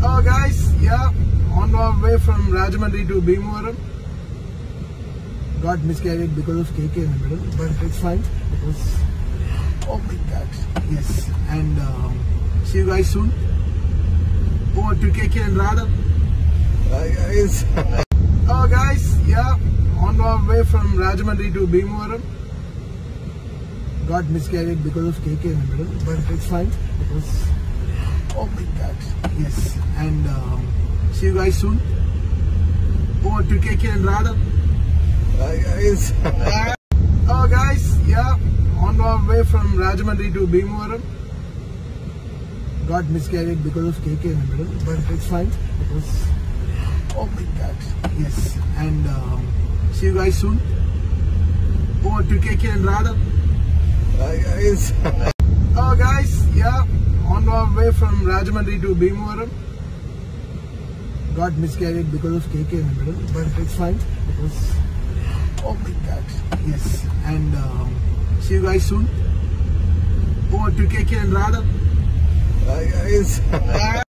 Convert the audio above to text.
Oh guys, yeah, on our way from Rajahmundry to Bhimavaram. Got miscarried because of KK in the middle, but it's fine because oh my god, yes, and um, see you guys soon. Over to KK and Radha. Bye guys. oh guys, yeah, on our way from Rajahmundry to Bhimavaram. Got miscarried because of KK in the middle, but it's fine because oh my god, yes, and um, see you guys soon. Over to KK and Radha. Bye guys. oh guys, yeah, on our way from Rajahmundry to Bhimavaram. Got miscarried because of KK in the middle, but it's fine because oh my god, yes, and um, see you guys soon. Over to KK and Radha. Bye guys. oh guys, yeah, on our way from Rajahmundry to Bhimavaram. Got miscarried because of KK in the middle, but it's fine because oh my god, yes, and um, see you guys soon. Over to KK and Radha. Guys.